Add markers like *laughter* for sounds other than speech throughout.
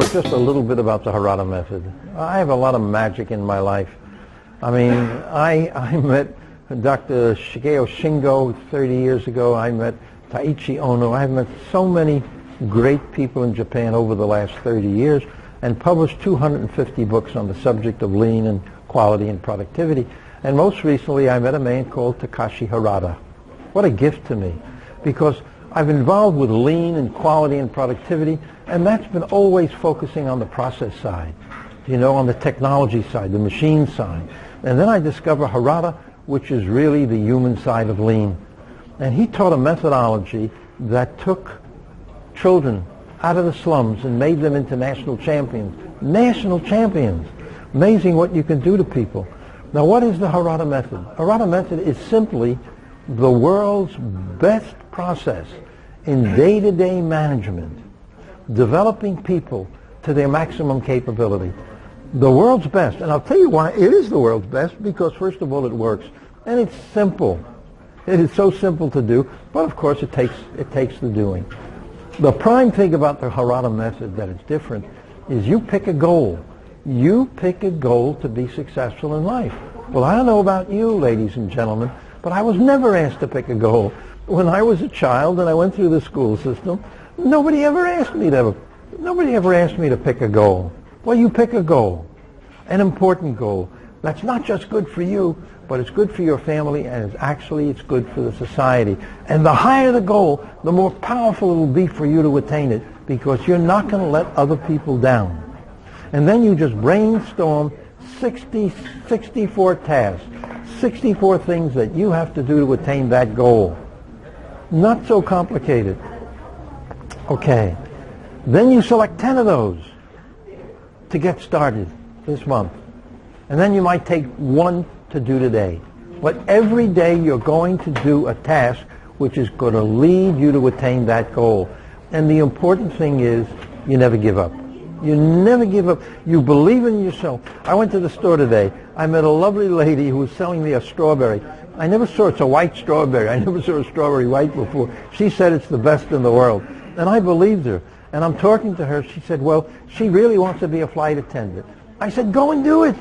talk just a little bit about the Harada method. I have a lot of magic in my life. I mean, I, I met Dr. Shigeo Shingo 30 years ago. I met Taiichi Ohno. I've met so many great people in Japan over the last 30 years and published 250 books on the subject of lean and quality and productivity. And most recently, I met a man called Takashi Harada. What a gift to me, because I've involved with lean and quality and productivity, and that's been always focusing on the process side, you know, on the technology side, the machine side. And then I discovered Harada, which is really the human side of lean. And he taught a methodology that took children out of the slums and made them into national champions. National champions. Amazing what you can do to people. Now what is the Harada method? Harada method is simply the world's best process in day-to-day management, developing people to their maximum capability. The world's best, and I'll tell you why it is the world's best, because first of all it works, and it's simple. It is so simple to do, but of course it takes, it takes the doing. The prime thing about the Harada method that is different is you pick a goal. You pick a goal to be successful in life. Well, I don't know about you, ladies and gentlemen, but I was never asked to pick a goal. When I was a child and I went through the school system, nobody ever asked me to, nobody ever asked me to pick a goal. Well, you pick a goal, an important goal. That's not just good for you, but it's good for your family and it's actually it's good for the society. And the higher the goal, the more powerful it will be for you to attain it because you're not going to let other people down. And then you just brainstorm 60, 64 tasks, 64 things that you have to do to attain that goal. Not so complicated. Okay. Then you select 10 of those to get started this month. And then you might take one to do today. But every day you're going to do a task which is going to lead you to attain that goal. And the important thing is you never give up. You never give up. You believe in yourself. I went to the store today. I met a lovely lady who was selling me a strawberry. I never saw it's a white strawberry. *laughs* I never saw a strawberry white before. She said it's the best in the world. And I believed her. And I'm talking to her. She said, well, she really wants to be a flight attendant. I said, go and do it.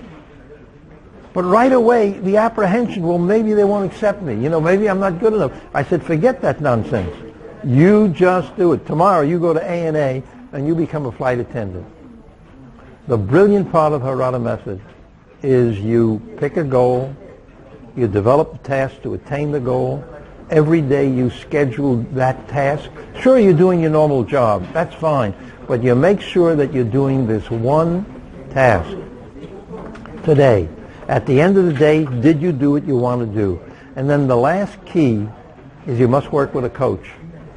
But right away, the apprehension, well, maybe they won't accept me. You know, maybe I'm not good enough. I said, forget that nonsense. You just do it. Tomorrow you go to ANA and you become a flight attendant. The brilliant part of Harada method is you pick a goal, you develop a task to attain the goal. Every day you schedule that task. Sure, you're doing your normal job. That's fine. But you make sure that you're doing this one task today. At the end of the day, did you do what you want to do? And then the last key is you must work with a coach.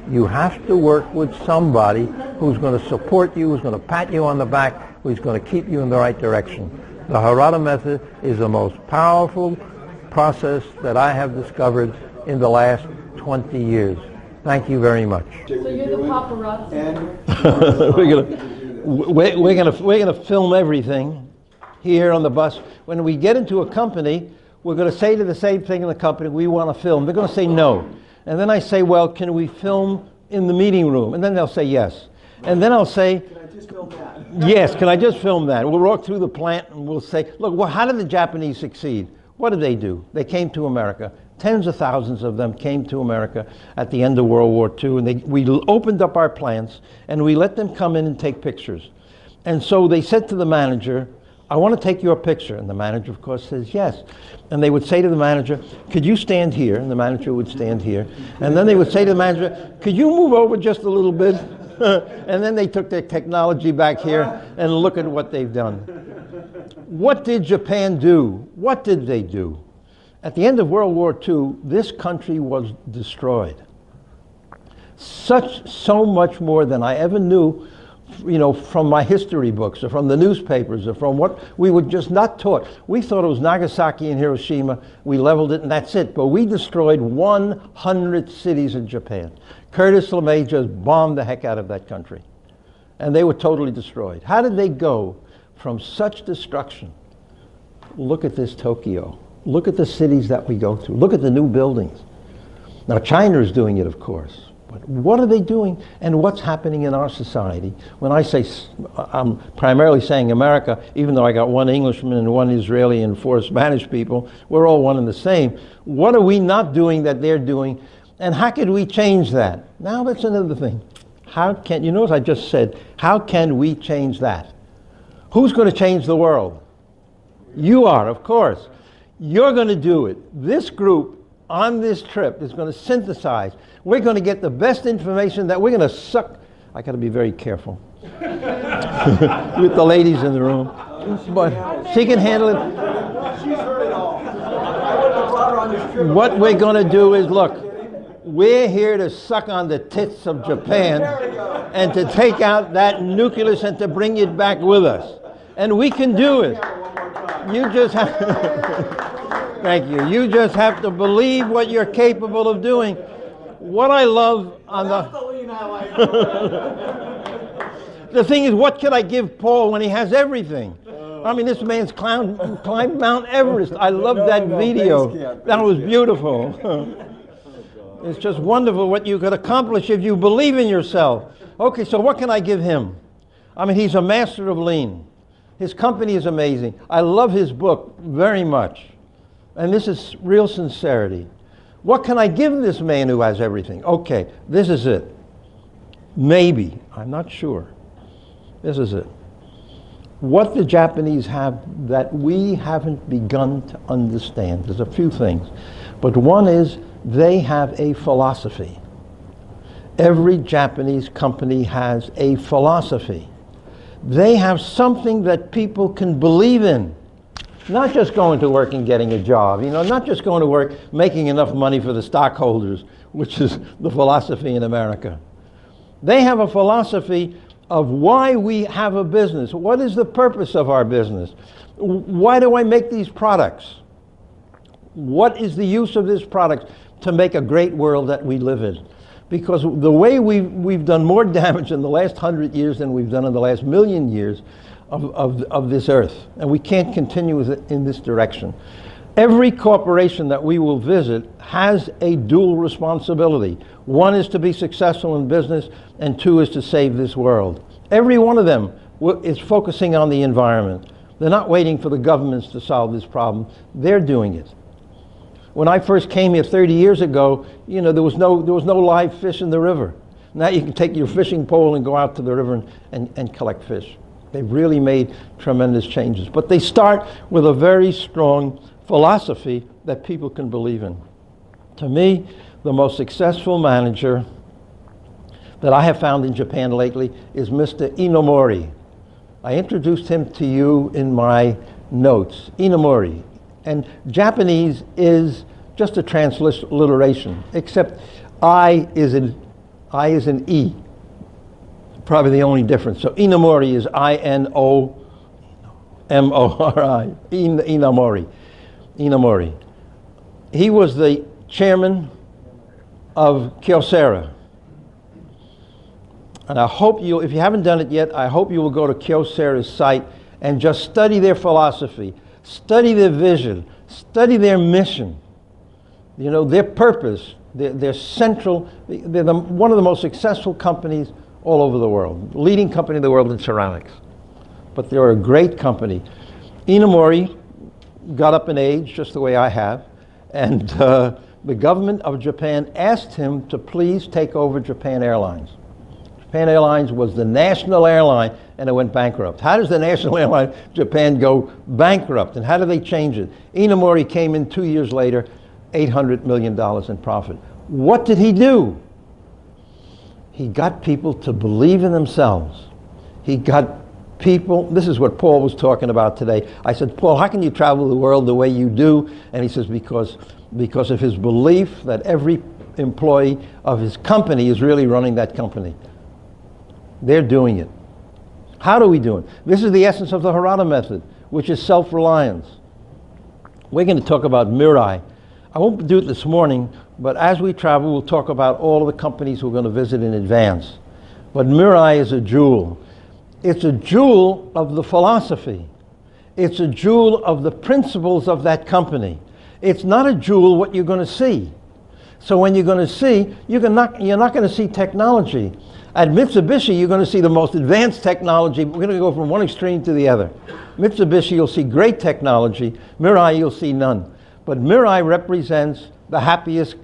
You have to work with somebody who's going to support you, who's going to pat you on the back, who's going to keep you in the right direction. The Harada method is the most powerful process that I have discovered in the last 20 years. Thank you very much. So you're the paparazzi? *laughs* we're gonna, we're, we're gonna, we're gonna film everything here on the bus. When we get into a company, we're gonna say to the same thing in the company, we want to film. They're gonna say no. And then I say, well, can we film in the meeting room? And then they'll say yes. And then I'll say, Can I just film that? yes, can I just film that? We'll walk through the plant and we'll say, look, well, how did the Japanese succeed? What did they do? They came to America. Tens of thousands of them came to America at the end of World War II, and they, we opened up our plants and we let them come in and take pictures. And so they said to the manager, I want to take your picture. And the manager, of course, says yes. And they would say to the manager, Could you stand here? And the manager would stand here. And then they would say to the manager, Could you move over just a little bit? *laughs* and then they took their technology back here and look at what they've done. What did Japan do? What did they do? At the end of World War II, this country was destroyed. Such, so much more than I ever knew you know, from my history books or from the newspapers or from what we were just not taught. We thought it was Nagasaki and Hiroshima. We leveled it and that's it. But we destroyed 100 cities in Japan. Curtis LeMay just bombed the heck out of that country. And they were totally destroyed. How did they go from such destruction? Look at this Tokyo. Look at the cities that we go through. Look at the new buildings. Now, China is doing it, of course. But what are they doing and what's happening in our society? When I say, I'm primarily saying America, even though I got one Englishman and one Israeli and four Spanish people, we're all one and the same. What are we not doing that they're doing? And how could we change that? Now that's another thing. How can, you notice I just said, how can we change that? Who's going to change the world? You are, of course. You're going to do it. This group on this trip is going to synthesize. We're going to get the best information that we're going to suck. I got to be very careful *laughs* with the ladies in the room. But she can handle it. She's heard it all. I wouldn't have on this trip. What we're going to do is look, we're here to suck on the tits of Japan and to take out that nucleus and to bring it back with us. And we can do it. You just have. *laughs* Thank you. You just have to believe what you're capable of doing. What I love on the the lean I like. *laughs* the thing is, what could I give Paul when he has everything? I mean, this man's clown, climbed Mount Everest. I love that no, video. That was beautiful. *laughs* it's just wonderful what you could accomplish if you believe in yourself. Okay, so what can I give him? I mean, he's a master of lean. His company is amazing. I love his book very much. And this is real sincerity. What can I give this man who has everything? Okay, this is it. Maybe, I'm not sure. This is it. What the Japanese have that we haven't begun to understand, there's a few things. But one is they have a philosophy. Every Japanese company has a philosophy. They have something that people can believe in. Not just going to work and getting a job, you know, not just going to work making enough money for the stockholders, which is the philosophy in America. They have a philosophy of why we have a business. What is the purpose of our business? Why do I make these products? What is the use of this product to make a great world that we live in? Because the way we've, we've done more *laughs* damage in the last hundred years than we've done in the last million years of, of, of this earth. And we can't continue in this direction. Every corporation that we will visit has a dual responsibility. One is to be successful in business, and two is to save this world. Every one of them is focusing on the environment. They're not waiting for the governments to solve this problem, they're doing it. When I first came here 30 years ago, you know, there was no, there was no live fish in the river. Now you can take your fishing pole and go out to the river and, and, and collect fish. They've really made tremendous changes. But they start with a very strong philosophy that people can believe in. To me, the most successful manager that I have found in Japan lately is Mr. Inomori. I introduced him to you in my notes. Inomori. And Japanese is just a transliteration, except I is an I is an E. Probably the only difference. So Inomori is I N O M O R I. In- Inamori. Inamori. He was the chairman of Kyocera. And I hope you, if you haven't done it yet, I hope you will go to Kyocera's site and just study their philosophy, study their vision, study their mission, you know, their purpose, their, their central, they're the, one of the most successful companies all over the world, leading company in the world in ceramics. But they're a great company. Inamori got up in age, just the way I have, and uh, the government of Japan asked him to please take over Japan Airlines. Japan Airlines was the national airline and it went bankrupt. How does the *laughs* national airline Japan go bankrupt and how do they change it? Inamori came in two years later, $800 million in profit. What did he do? He got people to believe in themselves. He got people, this is what Paul was talking about today. I said, Paul, how can you travel the world the way you do? And he says, because, because of his belief that every employee of his company is really running that company. They're doing it. How do we do it? This is the essence of the Harada method, which is self reliance. We're going to talk about Mirai. I won't do it this morning, but as we travel, we'll talk about all of the companies we're going to visit in advance. But Mirai is a jewel. It's a jewel of the philosophy. It's a jewel of the principles of that company. It's not a jewel what you're going to see. So when you're going to see, you're not, you're not going to see technology. At Mitsubishi, you're going to see the most advanced technology. We're going to go from one extreme to the other. Mitsubishi, you'll see great technology. Mirai, you'll see none. But Mirai represents the happiest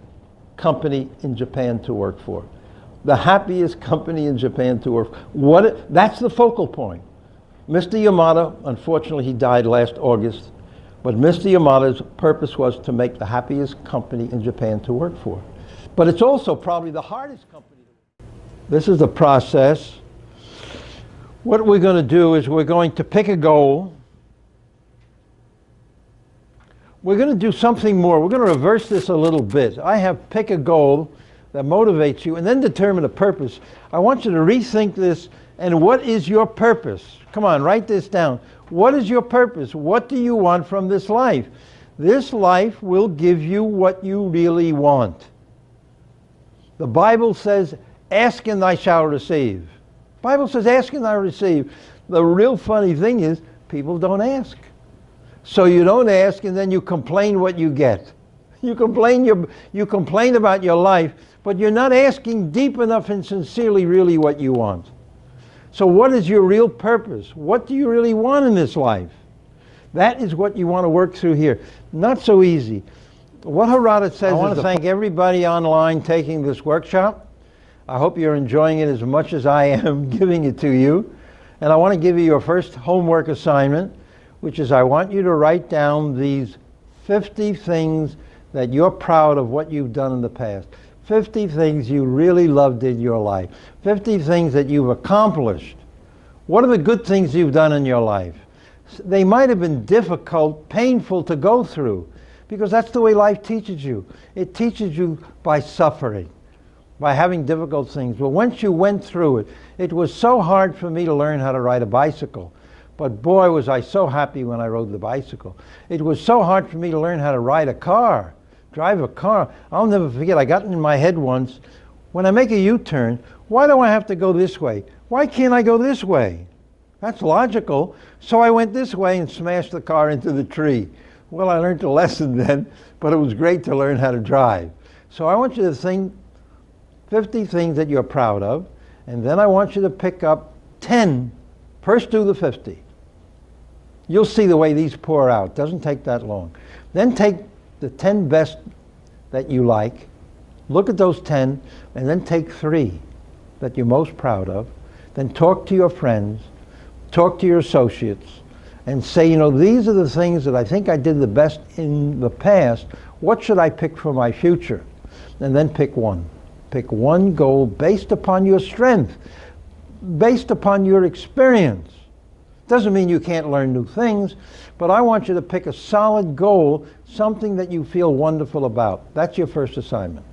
company in Japan to work for. The happiest company in Japan to work for. What, that's the focal point. Mr. Yamada, unfortunately, he died last August. But Mr. Yamada's purpose was to make the happiest company in Japan to work for. But it's also probably the hardest company. This is the process. What we're going to do is we're going to pick a goal. We're going to do something more. We're going to reverse this a little bit. I have pick a goal that motivates you and then determine a purpose. I want you to rethink this and what is your purpose? Come on, write this down. What is your purpose? What do you want from this life? This life will give you what you really want. The Bible says, ask and thou shalt receive. The Bible says, ask and thou receive. The real funny thing is, people don't ask. So you don't ask and then you complain what you get. You complain, your, you complain about your life, but you're not asking deep enough and sincerely really what you want. So, what is your real purpose? What do you really want in this life? That is what you want to work through here. Not so easy. What Harada says I want to thank everybody online taking this workshop. I hope you're enjoying it as much as I am *laughs* giving it to you. And I want to give you your first homework assignment, which is I want you to write down these 50 things that you're proud of what you've done in the past. 50 things you really loved in your life, 50 things that you've accomplished. What are the good things you've done in your life? They might have been difficult, painful to go through, because that's the way life teaches you. It teaches you by suffering, by having difficult things. But once you went through it, it was so hard for me to learn how to ride a bicycle. But boy, was I so happy when I rode the bicycle. It was so hard for me to learn how to ride a car drive a car. I'll never forget, I got in my head once, when I make a U-turn, why do I have to go this way? Why can't I go this way? That's logical. So I went this way and smashed the car into the tree. Well, I learned a lesson then, but it was great to learn how to drive. So I want you to think 50 things that you're proud of, and then I want you to pick up 10. First do the 50. You'll see the way these pour out. Doesn't take that long. Then take the 10 best that you like, look at those 10, and then take three that you're most proud of. Then talk to your friends, talk to your associates, and say, you know, these are the things that I think I did the best in the past. What should I pick for my future? And then pick one. Pick one goal based upon your strength, based upon your experience. Doesn't mean you can't learn new things, but I want you to pick a solid goal, something that you feel wonderful about. That's your first assignment.